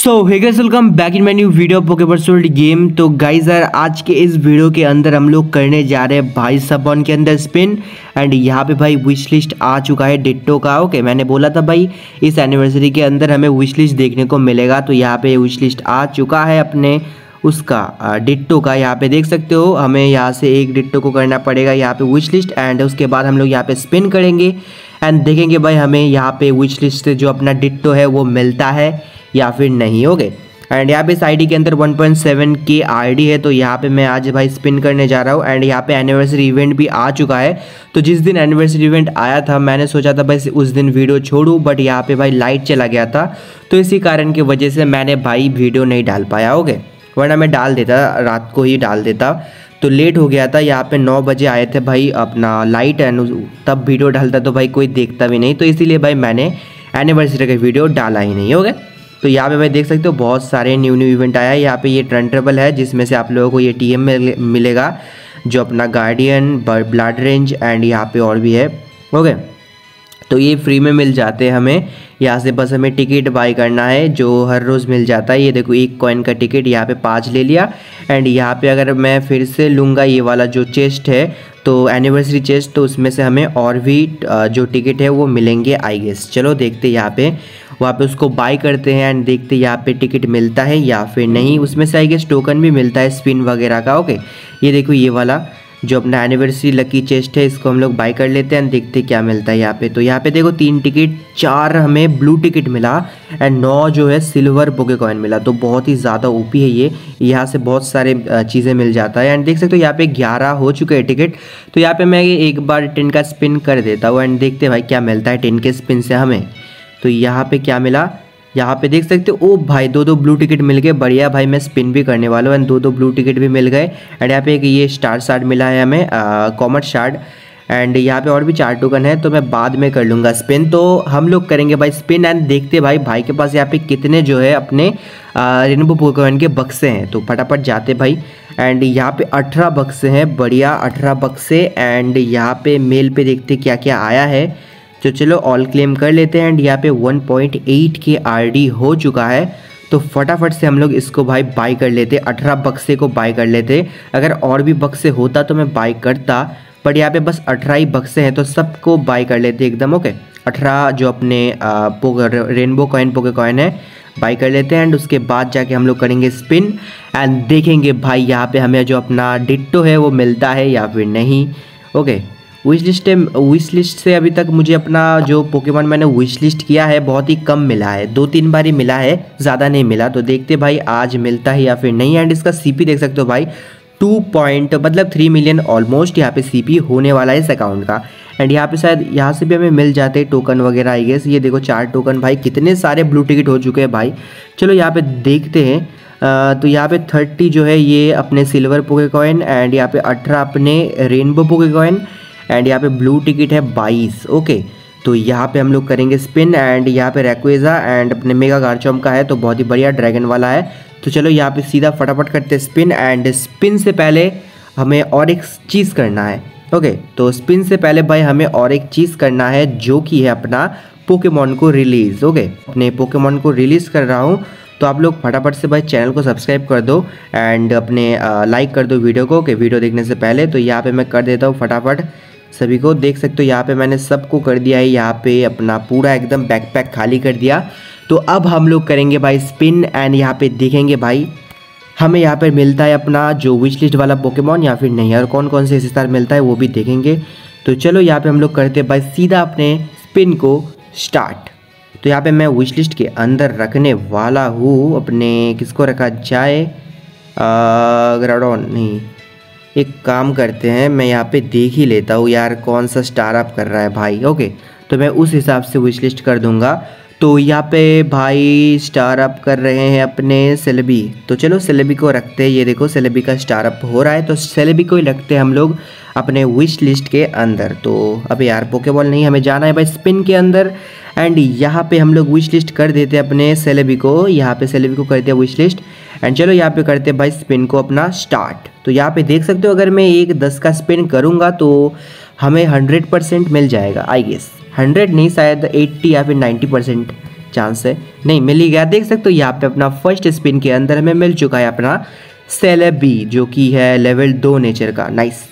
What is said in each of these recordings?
So hey guys welcome back in my new video poke virtual game तो guys यार आज के इस वीडियो के अंदर हम लोग करने जा रहे हैं भाई सबन के अंदर स्पिन एंड यहाँ पे भाई विश लिस्ट आ चुका है डिट्टो का ओके okay, मैंने बोला था भाई इस एनिवर्सरी के अंदर हमें विश लिस्ट देखने को मिलेगा। तो यहाँ पे विश लिस्ट आ चुका है अपने उसका डिट्टो का। यहाँ पे देख सकते हो हमें यहाँ से एक डिट्टो को करना पड़ेगा यहाँ पे विश लिस्ट एंड उसके बाद हम लोग यहाँ पे स्पिन करेंगे। एंड देखेंगे भाई हमें यहाँ पे विश लिस्ट से जो अपना डिट्टो है वो मिलता है। या फिर नहीं हो गए एंड यहाँ पे इस आईडी के अंदर 1.7 की आईडी है तो यहाँ पे मैं आज भाई स्पिन करने जा रहा हूँ। एंड यहाँ पे एनिवर्सरी इवेंट भी आ चुका है। तो जिस दिन एनिवर्सरी इवेंट आया था, मैंने सोचा था भाई उस दिन वीडियो छोड़ूँ बट यहाँ पे भाई लाइट चला गया था। तो इसी कारण की वजह से मैंने भाई वीडियो नहीं डाल पाया गए वरना मैं डाल देता, रात को ही डाल देता। तो लेट हो गया था, यहाँ पे नौ बजे आए थे भाई अपना लाइट एंड तब वीडियो डालता तो भाई कोई देखता भी नहीं। तो इसीलिए भाई मैंने एनिवर्सरी का वीडियो डाला ही नहीं गया तो यहाँ पे मैं देख सकते हो, बहुत सारे न्यू न्यू इवेंट आया है। यहाँ पे ये ट्रेन ट्रेबल है, जिसमें से आप लोगों को ये टी एम मिलेगा, जो अपना गार्डियन ब्लड रेंज एंड यहाँ पे और भी है। ओके तो ये फ्री में मिल जाते हैं हमें। यहाँ से बस हमें टिकट बाई करना है, जो हर रोज़ मिल जाता है। ये देखो, एक कॉइन का टिकट यहाँ पे पाँच ले लिया। एंड यहाँ पे अगर मैं फिर से लूँगा ये वाला जो चेस्ट है तो एनिवर्सरी चेस्ट तो उसमें से हमें और भी जो टिकट है, वो मिलेंगे आई गेस चलो देखते यहाँ पे। वहाँ पे उसको बाई करते हैं एंड देखते हैं यहाँ पे टिकट मिलता है या फिर नहीं। उसमें से आई गेस टोकन भी मिलता है स्पिन वगैरह का। ओके ये देखो, ये वाला जो अपना एनिवर्सरी लकी चेस्ट है, इसको हम लोग बाई कर लेते हैं देखते क्या मिलता है यहाँ पे। तो यहाँ पे देखो, तीन टिकट चार हमें ब्लू टिकट मिला एंड नौ जो है सिल्वर पोके कॉइन मिला। तो बहुत ही ज़्यादा ओपी है ये। यहाँ से बहुत सारे चीज़ें मिल जाता है। एंड देख सकते हो, यहाँ पे ग्यारह हो चुके हैं टिकट तो यहाँ पे मैं एक बार टेन का स्पिन कर देता हूँ एंड देखते भाई क्या मिलता है टेन के स्पिन से हमें। तो यहाँ पे क्या मिला? यहाँ पे देख सकते हो, ओ भाई, दो दो ब्लू टिकट मिल गए। बढ़िया भाई, मैं स्पिन भी करने वाला हूँ। एंड दो दो ब्लू टिकट भी मिल गए। एंड यहाँ पे एक ये स्टार शार्ड मिला है हमें कॉमर्स शार्ड एंड यहाँ पे और भी चार टोकन है तो मैं बाद में कर लूँगा स्पिन तो हम लोग करेंगे भाई स्पिन एंड देखते भाई भाई के पास यहाँ पे कितने जो है अपने रेनबो पोकेमोन के बक्से हैं। तो फटाफट जाते भाई। एंड यहाँ पे अठारह बक्से हैं, बढ़िया अठारह बक्से एंड यहाँ पे मेल पे देखते क्या क्या आया है। तो चलो ऑल क्लेम कर लेते हैं एंड यहाँ पे 1.8 के आरडी हो चुका है। तो फटाफट से हम लोग इसको भाई बाई कर लेते। अठारह बक्से को बाई कर लेते। अगर और भी बक्से होता तो मैं बाई करता बट यहाँ पे बस अठारह ही बक्से हैं तो सबको बाई कर लेते एकदम ओके अठारह जो अपने रेनबो कॉइन पोके कॉइन है बाई कर लेते हैं एंड उसके बाद जाके हम लोग करेंगे स्पिन एंड देखेंगे भाई यहाँ पे हमें जो अपना डिट्टो है वो मिलता है या फिर नहीं okay wish list wish list से अभी तक मुझे अपना जो पोकेमॉन मैंने विश लिस्ट किया है, बहुत ही कम मिला है। दो तीन बार ही मिला है, ज़्यादा नहीं मिला। तो देखते भाई, आज मिलता है या फिर नहीं। एंड इसका सीपी देख सकते हो भाई टू पॉइंट मतलब थ्री मिलियन ऑलमोस्ट यहाँ पे सीपी होने वाला है इस अकाउंट का। एंड यहाँ पे शायद, यहाँ से भी हमें मिल जाते हैं टोकन वगैरह आई गेस ये देखो, चार टोकन भाई, कितने सारे ब्लू टिकट हो चुके हैं भाई। चलो यहाँ पे देखते हैं। तो यहाँ पे थर्टी जो है, ये अपने सिल्वर पोके कॉइन एंड यहाँ पे अठारह अपने रेनबो पोके कॉइन एंड यहाँ पे ब्लू टिकट है बाईस ओके तो यहाँ पे हम लोग करेंगे स्पिन एंड यहाँ पे रेक्वेजा एंड अपने मेगा गार्चोम का है तो बहुत ही बढ़िया ड्रैगन वाला है. तो चलो यहाँ पे सीधा फटाफट करते स्पिन एंड स्पिन से पहले हमें और एक चीज़ करना है ओके तो स्पिन से पहले भाई हमें और एक चीज़ करना है जो कि है अपना पोकेमॉन को रिलीज़ ओके अपने पोकेमॉन को रिलीज़ कर रहा हूँ तो आप लोग फटाफट से भाई चैनल को सब्सक्राइब कर दो एंड अपने लाइक कर दो वीडियो को ओके वीडियो देखने से पहले तो यहाँ पे मैं कर देता हूँ फटाफट. सभी को देख सकते हो, यहाँ पे मैंने सबको कर दिया है, यहाँ पे अपना पूरा एकदम बैकपैक खाली कर दिया। तो अब हम लोग करेंगे भाई स्पिन एंड यहाँ पे देखेंगे भाई, हमें यहाँ पर मिलता है अपना जो विश लिस्ट वाला पोकेमॉन या फिर नहीं, और कौन कौन से स्टार मिलता है वो भी देखेंगे। तो चलो यहाँ पे हम लोग करते भाई सीधा अपने स्पिन को स्टार्ट तो यहाँ पे मैं विश लिस्ट के अंदर रखने वाला हूँ, अपने किसको रखा जाए? ग्राडोन नहीं। एक काम करते हैं, मैं यहाँ पे देख ही लेता हूँ यार कौन सा स्टार अप कर रहा है भाई ओके तो मैं उस हिसाब से विश लिस्ट कर दूँगा। तो यहाँ पे भाई स्टार अप कर रहे हैं अपने सेलेबी तो चलो सेलेबी को रखते हैं, ये देखो सेलेबी का स्टार अप हो रहा है। तो सेलेबी को ही रखते हैं हम लोग अपने विश लिस्ट के अंदर। तो अब यार पोकेबॉल नहीं, हमें जाना है भाई स्पिन के अंदर। एंड यहाँ पे हम लोग विश लिस्ट कर देते हैं अपने सेलेबी को। यहाँ पे सेलेबी को करते हैं विश लिस्ट एंड चलो यहाँ पे करते हैं भाई स्पिन को अपना स्टार्ट तो यहाँ पे देख सकते हो अगर मैं एक दस का स्पिन करूँगा तो हमें हंड्रेड परसेंट मिल जाएगा आई गेस हंड्रेड नहीं, शायद एट्टी या फिर नाइन्टी परसेंट चांस है. नहीं, मिल ही गया. देख सकते हो यहाँ पे अपना फ़र्स्ट स्पिन के अंदर हमें मिल चुका है अपना सेलेबी जो कि है लेवल दो नेचर का. नाइस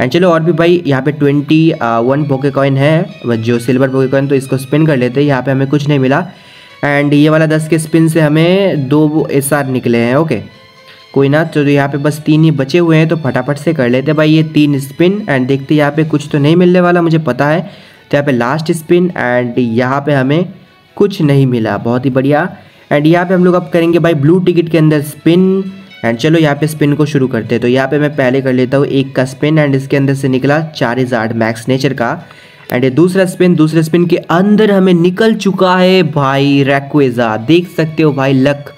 एंड चलो और भी भाई यहाँ पे ट्वेंटी वन पोके कॉइन है, जो सिल्वर पोके कॉइन तो इसको स्पिन कर लेते हैं. यहाँ पे हमें कुछ नहीं मिला. एंड ये वाला दस के स्पिन से हमें दो एस आर निकले हैं ओके कोई ना तो यहाँ पे बस तीन ही बचे हुए हैं तो फटाफट से कर लेते भाई ये तीन स्पिन एंड देखते यहाँ पे कुछ तो नहीं मिलने वाला, मुझे पता है। तो यहाँ पे लास्ट स्पिन एंड यहाँ पे हमें कुछ नहीं मिला, बहुत ही बढ़िया। एंड यहाँ पे हम लोग अब करेंगे भाई ब्लू टिकट के अंदर स्पिन एंड चलो यहाँ पे स्पिन को शुरू करते हैं। तो यहाँ पे मैं पहले कर लेता हूँ, एक का स्पिन एंड इसके अंदर से निकला चार मैक्स नेचर का। एंड ये दूसरा स्पिन दूसरे स्पिन के अंदर हमें निकल चुका है भाई रैक्वेजा देख सकते हो भाई, लक।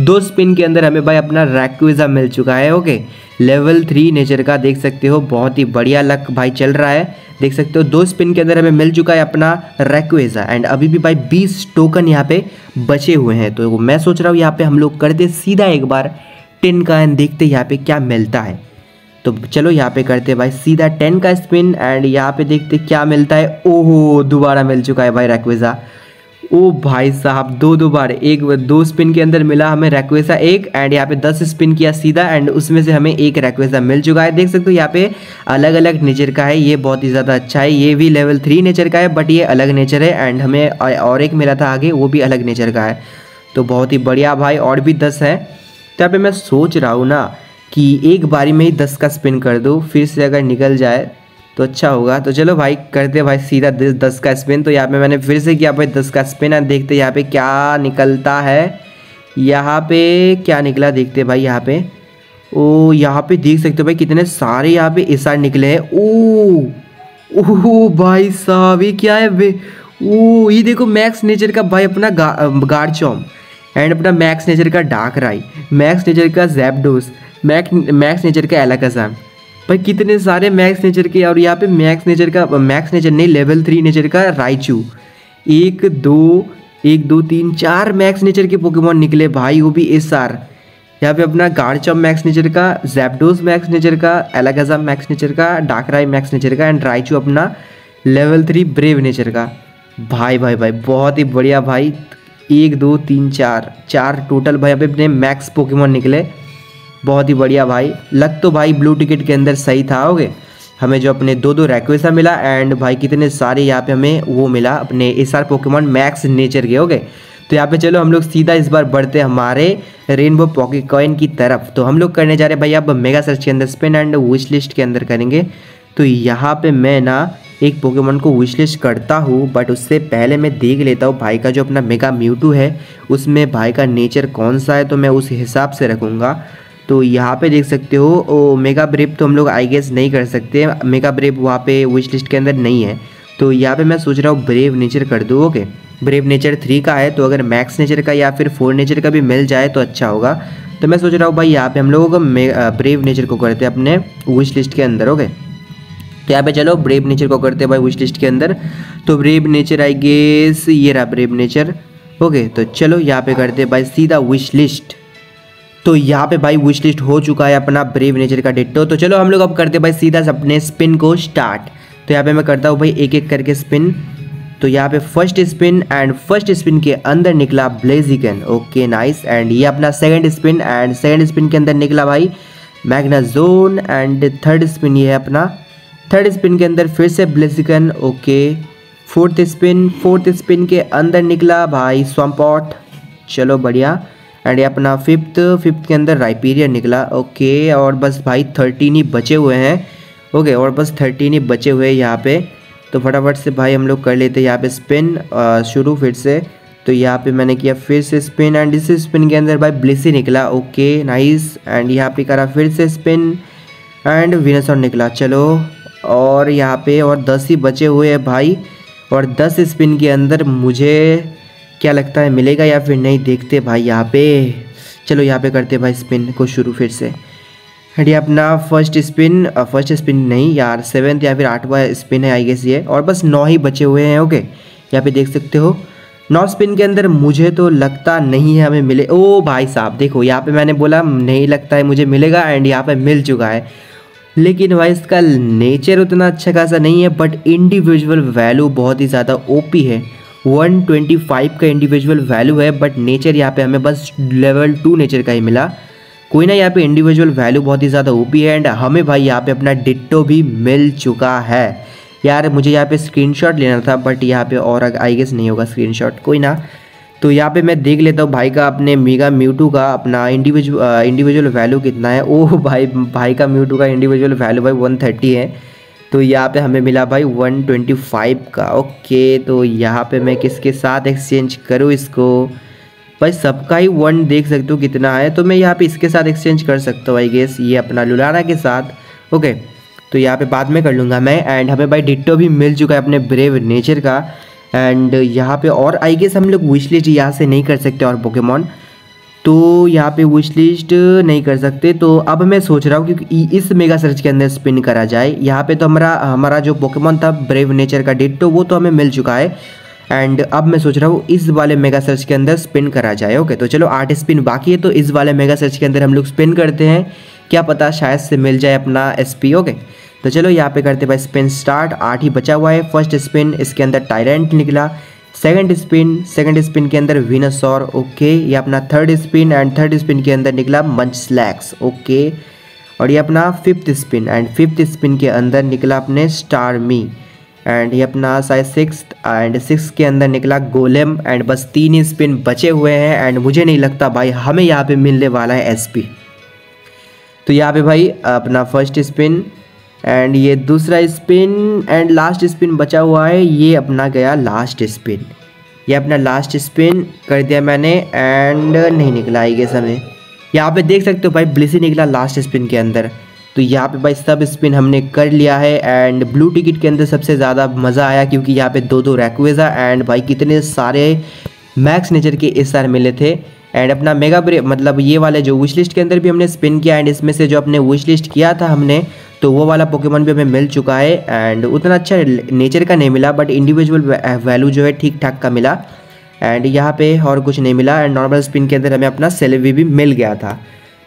दो स्पिन के अंदर हमें भाई अपना रैक्वेजा मिल चुका है ओके लेवल थ्री नेचर का देख सकते हो, बहुत ही बढ़िया लक भाई चल रहा है। देख सकते हो, दो स्पिन के अंदर हमें मिल चुका है अपना रैक्वेजा एंड अभी भी भाई बीस टोकन यहाँ पे बचे हुए हैं। तो मैं सोच रहा हूँ यहाँ पे हम लोग कर दे सीधा एक बार। टेन का एंड देखते यहाँ पे क्या मिलता है। तो चलो यहाँ पे करते हैं भाई, सीधा टेन का स्पिन एंड यहाँ पे देखते क्या मिलता है। ओहो, दोबारा मिल चुका है भाई रैक्वेजा ओ भाई साहब, दो दो बार, एक दो स्पिन के अंदर मिला हमें रैक्वेसा एक एंड यहाँ पे दस स्पिन किया सीधा एंड उसमें से हमें एक रैक्वेसा मिल चुका है। देख सकते हो यहाँ पे अलग अलग नेचर का है, ये बहुत ही ज़्यादा अच्छा है। ये भी लेवल थ्री नेचर का है बट ये अलग नेचर है एंड हमें और एक मिला था आगे, वो भी अलग नेचर का है। तो बहुत ही बढ़िया भाई, और भी दस है। तो यहाँ पे मैं सोच रहा हूँ ना कि एक बारी में ही दस का स्पिन कर दूँ फिर से अगर निकल जाए तो अच्छा होगा। तो चलो भाई करते भाई सीधा दस का स्पिन तो यहाँ पे मैंने फिर से किया भाई दस का स्पिन और देखते यहाँ पे क्या निकलता है। यहाँ पे क्या निकला देखते भाई यहाँ पे। ओ यहाँ पे देख सकते हो भाई कितने सारे यहाँ पे इस निकले हैं। ओ ओह भाई साहब ये क्या है वे? ओ ये देखो मैक्स नेचर का भाई अपना गा, गार्ड चौम। एंड अपना मैक्स नेचर का डार्क राई मैक्स नेचर का जैपडोस मैक्स मैक्स नेचर का एलाकाजाम भाई कितने सारे मैक्स नेचर के और यहाँ पे मैक्स नेचर का मैक्स नेचर नहीं लेवल थ्री नेचर का राइचू एक, दो एक, दो, तीन, चार मैक्स नेचर के पोकेमोन निकले भाई, वो भी एस आर यहाँ पे अपना गार्चम मैक्स नेचर का जैपडोस मैक्स नेचर का एलागाजाम मैक्स नेचर का डाकराई मैक्स नेचर का एंड राइचू अपना लेवल थ्री ब्रेव नेचर का। भाई भाई भाई, बहुत ही बढ़िया भाई। एक, दो, तीन, चार चार टोटल भाई अपने मैक्स पोकेमोन निकले। बहुत ही बढ़िया भाई। लग तो भाई ब्लू टिकट के अंदर सही था ओके हमें जो अपने दो दो रैक्वेसा मिला एंड भाई कितने सारे यहाँ पे हमें वो मिला अपने S R Pokemon max nature के, ओके? तो यहाँ पे चलो हम लोग सीधा इस बार बढ़ते हमारे रेनबो पॉकेट कॉइन की तरफ़। तो हम लोग करने जा रहे हैं भाई अब मेगा सर्च के अंदर स्पिन एंड विश लिस्ट के अंदर करेंगे। तो यहाँ पे मैं ना एक पोकेमॉन को विशलिस्ट करता हूँ बट उससे पहले मैं देख लेता हूँ भाई का जो अपना मेगा म्यूटू है, उसमें भाई का नेचर कौन सा है तो मैं उस हिसाब से रखूँगा। तो यहाँ पे देख सकते हो, ओ, मेगा ब्रेप तो हम लोग आई गेस नहीं कर सकते। मेगा ब्रेप वहाँ पे विश लिस्ट के अंदर नहीं है। तो यहाँ पे मैं सोच रहा हूँ ब्रेव नेचर कर दूँ ओके ब्रेव नेचर थ्री का है तो अगर मैक्स नेचर का या फिर फोर नेचर का भी मिल जाए तो अच्छा होगा। तो मैं सोच रहा हूँ भाई यहाँ पे हम लोग ब्रेव नेचर को करते हैं अपने विश लिस्ट के अंदर ओके तो यहाँ पे चलो ब्रेव नेचर को करते हैं भाई विश लिस्ट के अंदर। तो ब्रेव नेचर आई गेस ये रहा ब्रेव नेचर ओके तो चलो यहाँ पे करते हैं भाई सीधा विश लिस्ट तो यहाँ पे भाई विश लिस्ट हो चुका है अपना ब्रेव नेचर का डिट्टो तो चलो हम लोग अब करते भाई सीधा अपने स्पिन को स्टार्ट तो यहाँ पे मैं करता हूँ भाई एक एक करके स्पिन तो यहाँ पे first spin and first spin के अंदर निकला ब्लेजिकन ओके नाइस एंड ये अपना second spin and second spin के अंदर निकला भाई मैग्नाजोन एंड थर्ड स्पिन ये है अपना। थर्ड स्पिन के अंदर फिर से Blaziken okay fourth spin fourth spin के अंदर निकला भाई स्वम्पॉट चलो बढ़िया। एंड ये अपना फिफ्थ फिफ्थ के अंदर राइपीरियन निकला। ओके, और बस भाई थर्टीन ही बचे हुए हैं। ओके, और बस थर्टीन ही बचे हुए हैं यहाँ पे। तो फटाफट से भाई हम लोग कर लेते हैं यहाँ पे स्पिन शुरू फिर से। तो यहाँ पे मैंने किया फिर से स्पिन एंड इस स्पिन के अंदर भाई ब्लिसी निकला। ओके नाइस एंड यहाँ पे करा फिर से स्पिन एंड विनसॉन निकला। चलो, और यहाँ पे और दस ही बचे हुए हैं भाई। और दस स्पिन के अंदर मुझे क्या लगता है, मिलेगा या फिर नहीं, देखते भाई यहाँ पे। चलो यहाँ पे करते भाई स्पिन को शुरू फिर से। हटी अपना फ़र्स्ट स्पिन फ़र्स्ट स्पिन नहीं यार सेवेंथ या फिर आठवां स्पिन है आई गेस ये। और बस नौ ही बचे हुए हैं ओके यहाँ पे देख सकते हो। नौ स्पिन के अंदर मुझे तो लगता नहीं है हमें मिले। ओ भाई साहब, देखो, यहाँ पे मैंने बोला, नहीं लगता है मुझे मिलेगा एंड यहाँ पे मिल चुका है। लेकिन भाई इसका नेचर उतना अच्छा खासा नहीं है बट इंडिविजुअल वैल्यू बहुत ही ज़्यादा ओपी है। 125 का इंडिविजुअल वैल्यू है बट नेचर यहाँ पे हमें बस लेवल टू नेचर का ही मिला। कोई ना यहाँ पे इंडिविजुअल वैल्यू बहुत ही ज़्यादा ओपी है एंड हमें भाई यहाँ पे अपना डिट्टो भी मिल चुका है। यार, मुझे यहाँ पे स्क्रीनशॉट लेना था बट यहाँ पे और आई गेस नहीं होगा स्क्रीनशॉट कोई ना। तो यहाँ पे मैं देख लेता हूँ भाई का, अपने मीगा म्यूटू का अपना इंडिविजुअल इंडिविजुअल वैल्यू कितना है। ओह भाई भाई का म्यूटू का इंडिविजुअल वैल्यू भाई वन थर्टी है। तो यहाँ पे हमें मिला भाई वन ट्वेंटी फाइव का। ओके तो यहाँ पे मैं किसके साथ एक्सचेंज करूँ इसको? भाई सबका ही वन देख सकते हो कितना है तो मैं यहाँ पे इसके साथ एक्सचेंज कर सकता हूँ आई गेस ये अपना लुलाना के साथ। ओके तो यहाँ पे बाद में कर लूँगा मैं एंड हमें भाई डिट्टो भी मिल चुका है अपने ब्रेव नेचर का। एंड यहाँ पे और आई गेस हम लोग विश लिस्ट यहाँ से नहीं कर सकते और पोकेमॉन तो यहाँ पे विश लिस्ट नहीं कर सकते। तो अब मैं सोच रहा हूँ क्योंकि इस मेगा सर्च के अंदर स्पिन करा जाए। यहाँ पे तो हमारा हमारा जो पोकेमॉन था ब्रेव नेचर का डेट तो वो तो हमें मिल चुका है। एंड अब मैं सोच रहा हूँ इस वाले मेगा सर्च के अंदर स्पिन करा जाए। ओके तो चलो आठ स्पिन बाकी है तो इस वाले मेगा सर्च के अंदर हम लोग स्पिन करते हैं। क्या पता शायद से मिल जाए अपना एस ओके तो चलो यहाँ पे करते भाई स्पिन स्टार्ट आठ ही बचा हुआ है। फ़र्स्ट स्पिन इसके अंदर टायरेंट निकला। सेकंड स्पिन सेकंड स्पिन के अंदर विनसॉर ओके ये अपना third spin and third spin के अंदर निकला मंच स्लैक्स ओके और ये अपना fifth spin and fifth spin के अंदर निकला अपने स्टार मी एंड ये अपना शायद सिक्स एंड सिक्स के अंदर निकला गोलेम एंड बस तीन ही स्पिन बचे हुए हैं एंड मुझे नहीं लगता भाई, हमें यहाँ पे मिलने वाला है एसपी तो यहाँ पे भाई, अपना फ़र्स्ट स्पिन एंड ये दूसरा स्पिन एंड लास्ट स्पिन बचा हुआ है। ये अपना गया लास्ट स्पिन ये अपना लास्ट स्पिन कर दिया मैंने एंड नहीं निकला आई गेस हमें। यहाँ पे देख सकते हो भाई ब्लिसी निकला लास्ट स्पिन के अंदर। तो यहाँ पे भाई सब स्पिन हमने कर लिया है एंड ब्लू टिकट के अंदर सबसे ज़्यादा मज़ा आया क्योंकि यहाँ पे दो दो रैकवेजा एंड भाई कितने सारे मैक्स नेचर के इस मिले थे। एंड अपना मेगा मतलब ये वाले जो विश लिस्ट के अंदर भी हमने स्पिन किया एंड इसमें से जो अपने विश लिस्ट किया था हमने तो वो वाला पोकेमोन भी हमें मिल चुका है एंड उतना अच्छा नेचर का नहीं मिला बट इंडिविजुअल वैल्यू जो है ठीक ठाक का मिला। एंड यहाँ पे और कुछ नहीं मिला एंड नॉर्मल स्पिन के अंदर हमें अपना सेलेवी भी मिल गया था।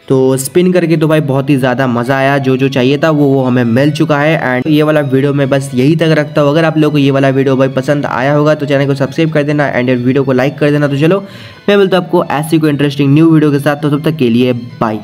तो स्पिन करके तो भाई बहुत ही ज़्यादा मज़ा आया। जो जो चाहिए था वो वो हमें मिल चुका है एंड ये वाला वीडियो मैं बस यही तक रखता हूँ। अगर आप लोगों को ये वाला वीडियो भाई पसंद आया होगा तो चैनल को सब्सक्राइब कर देना एंड वीडियो को लाइक कर देना। तो चलो, मैं बोलता हूँ आपको ऐसी कोई इंटरेस्टिंग न्यू वीडियो के साथ। तो तब तक के लिए बाई